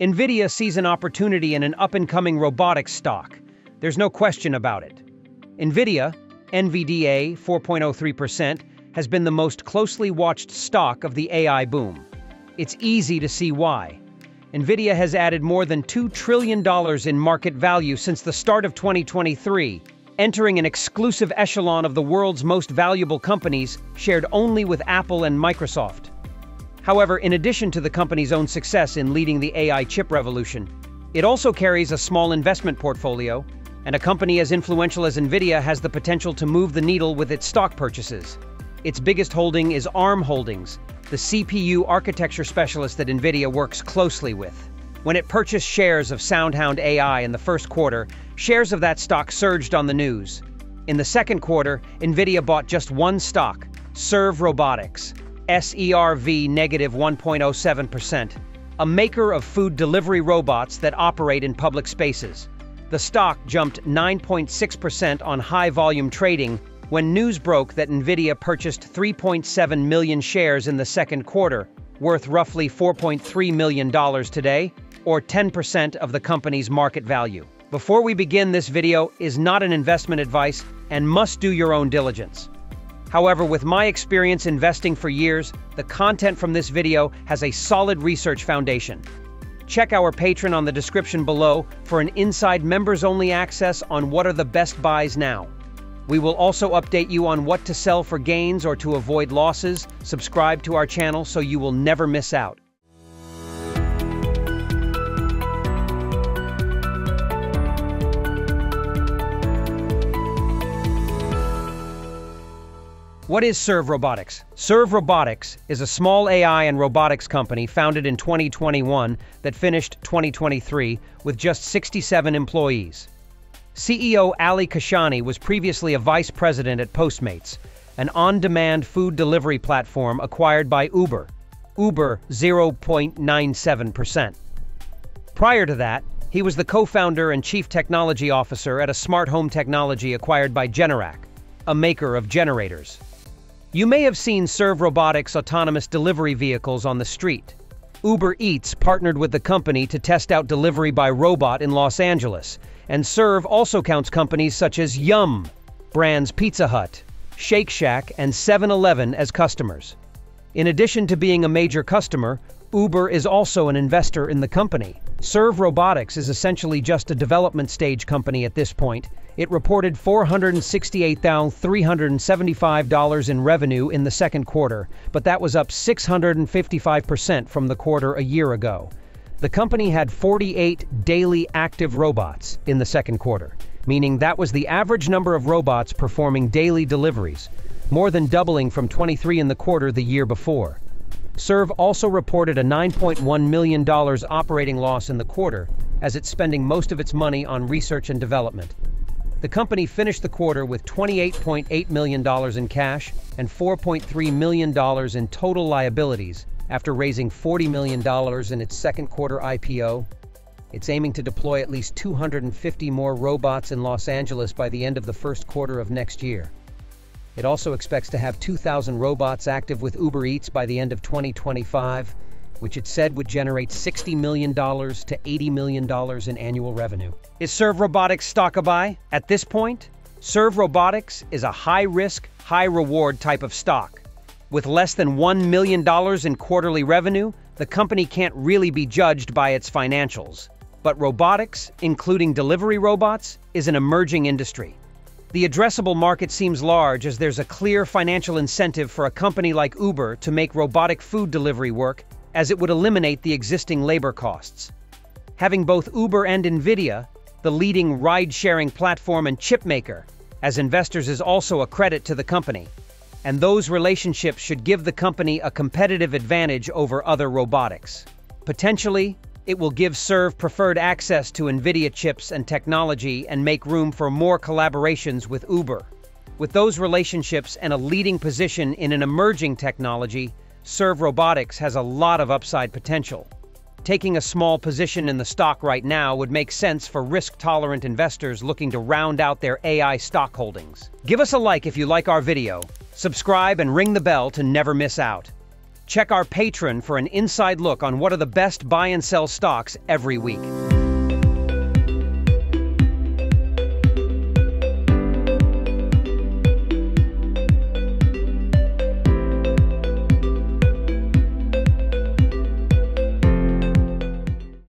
NVIDIA sees an opportunity in an up-and-coming robotics stock. There's no question about it. NVIDIA, NVDA 4.03%, has been the most closely watched stock of the AI boom. It's easy to see why. NVIDIA has added more than $2 trillion in market value since the start of 2023, entering an exclusive echelon of the world's most valuable companies, shared only with Apple and Microsoft. However, in addition to the company's own success in leading the AI chip revolution, it also carries a small investment portfolio, and a company as influential as NVIDIA has the potential to move the needle with its stock purchases. Its biggest holding is ARM Holdings, the CPU architecture specialist that NVIDIA works closely with. When it purchased shares of SoundHound AI in the first quarter, shares of that stock surged on the news. In the second quarter, NVIDIA bought just one stock, Serve Robotics, SERV negative 1.07%, a maker of food delivery robots that operate in public spaces. The stock jumped 9.6% on high volume trading when news broke that NVIDIA purchased 3.7 million shares in the second quarter, worth roughly $4.3 million today, or 10% of the company's market value. Before we begin, this video is not an investment advice and must do your own diligence. However, with my experience investing for years, the content from this video has a solid research foundation. Check our Patreon on the description below for an inside members-only access on what are the best buys now. We will also update you on what to sell for gains or to avoid losses. Subscribe to our channel so you will never miss out. What is Serve Robotics? Serve Robotics is a small AI and robotics company founded in 2021 that finished 2023 with just 67 employees. CEO Ali Kashani was previously a vice president at Postmates, an on-demand food delivery platform acquired by Uber. Uber 0.97%. Prior to that, he was the co-founder and chief technology officer at a smart home technology acquired by Generac, a maker of generators. You may have seen Serve Robotics autonomous delivery vehicles on the street. Uber Eats partnered with the company to test out delivery by robot in Los Angeles, and Serve also counts companies such as Yum, brands Pizza Hut, Shake Shack, and 7-Eleven as customers. In addition to being a major customer, Uber is also an investor in the company. Serve Robotics is essentially just a development stage company at this point, it reported $468,375 in revenue in the second quarter, but that was up 655% from the quarter a year ago. The company had 48 daily active robots in the second quarter, meaning that was the average number of robots performing daily deliveries, more than doubling from 23 in the quarter the year before. Serve also reported a $9.1 million operating loss in the quarter, as it's spending most of its money on research and development. The company finished the quarter with $28.8 million in cash and $4.3 million in total liabilities after raising $40 million in its second quarter IPO. It's aiming to deploy at least 250 more robots in Los Angeles by the end of the first quarter of next year. It also expects to have 2,000 robots active with Uber Eats by the end of 2025, which it said would generate $60 million to $80 million in annual revenue. Is Serve Robotics stock a buy? At this point, Serve Robotics is a high-risk, high-reward type of stock. With less than $1 million in quarterly revenue, the company can't really be judged by its financials. But robotics, including delivery robots, is an emerging industry. The addressable market seems large as there's a clear financial incentive for a company like Uber to make robotic food delivery work as it would eliminate the existing labor costs. Having both Uber and NVIDIA, the leading ride-sharing platform and chipmaker, as investors is also a credit to the company, and those relationships should give the company a competitive advantage over other robotics. Potentially, it will give Serve preferred access to NVIDIA chips and technology and make room for more collaborations with Uber. With those relationships and a leading position in an emerging technology, Serve Robotics has a lot of upside potential. Taking a small position in the stock right now would make sense for risk-tolerant investors looking to round out their AI stock holdings. Give us a like if you like our video, subscribe and ring the bell to never miss out. Check our Patreon for an inside look on what are the best buy and sell stocks every week.